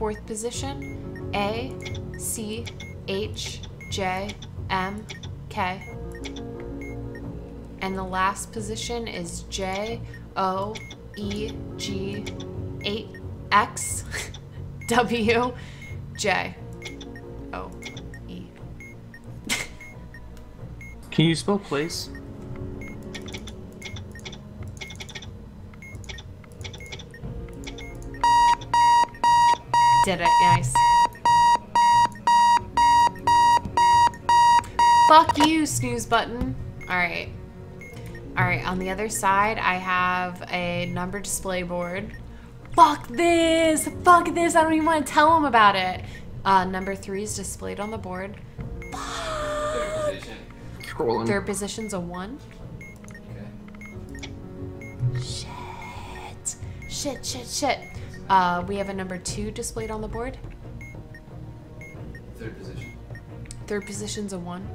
fourth position A, C, H, J, M, K. And the last position is J, O, E, G, 8, X, W, J, O, E. Can you spell place? Did it, nice. Fuck you, snooze button. Alright. Alright, on the other side, I have a number display board. Fuck this! Fuck this! I don't even want to tell him about it. Uh, number three is displayed on the board. Third position. Scrolling. Third position's a one. Okay. Shit. Shit, shit, shit. Uh, we have a number two displayed on the board. Third position. Third position's a one.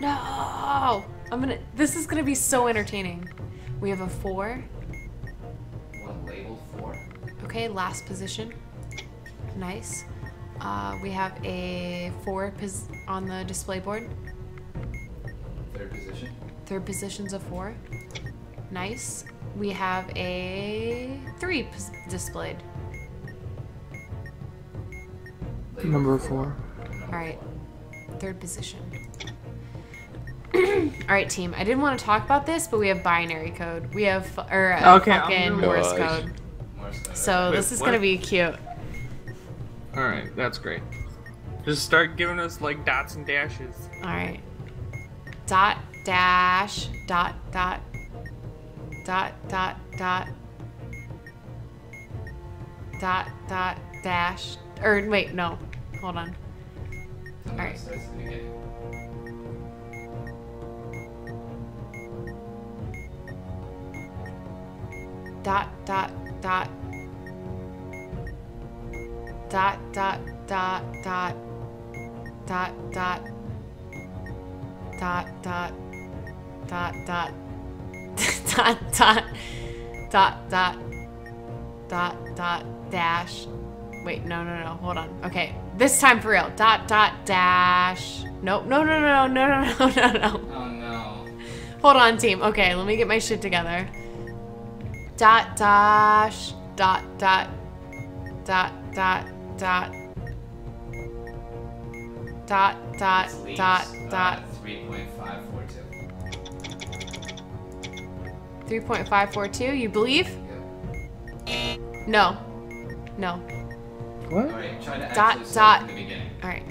No! I'm gonna. This is gonna be so entertaining. We have a four. One labeled four. Okay, last position. Nice. Uh, we have a four on the display board. Third position. Third position's a four. Nice. We have a three pos- displayed. Number four. All right. Third position. All right, team. I didn't want to talk about this, but we have binary code. We have or uh, Okay, fucking Morse code. Morse code. So Wait, this is what? gonna be cute. All right, that's great. Just start giving us like dots and dashes. All right. Dot dash dot dot dot dot dot. Dot dot dash. Or wait no. Hold on. The beginning. dot dot dot. Dot dot dot dot. Dot dot. Dot dot. Dot dot dot dot dot dot dot dot dash. Wait no no no hold on. Okay this time for real. Dot dot dash. Nope no no no no no no no no Oh no. Hold on, team. Okay, let me get my shit together. Dot dash dot dot dot dot dot. Dot dot dot uh, dot 3.542. three point five four two. You believe? Yep. No. No. What? Alright, try to Dot, actually dot. start from the beginning. All right.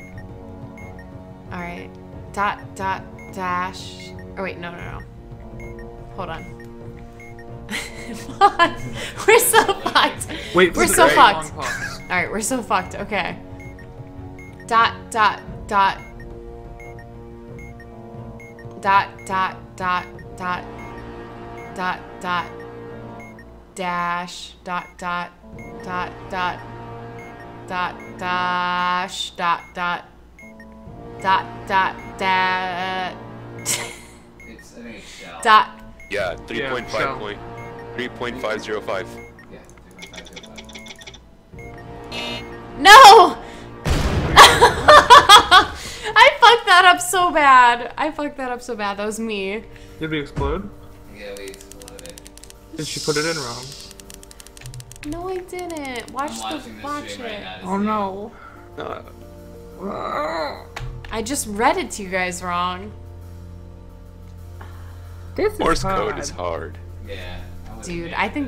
All right. Dot dot dash. Oh wait, no no no. Hold on. Fuck. We're so fucked. Wait, We're so fucked. All right, we're so fucked. Okay. Dot dot dot dot dot dot dot dot dot dash dot dot dot dot dot dash dot dot dot dot dot It's, I think it's shell. dot Yeah, Yeah, 3.5 shall. point, 3.505. Yeah, 3.505. No! I fucked that up so bad. I fucked that up so bad. That was me. Did we explode? Yeah, we exploded. Did she put it in wrong? No, I didn't. Watch I'm the watch stream right it. Oh no. Uh, I just read it to you guys wrong. this is Morse hard. code is hard. Yeah. I Dude, I think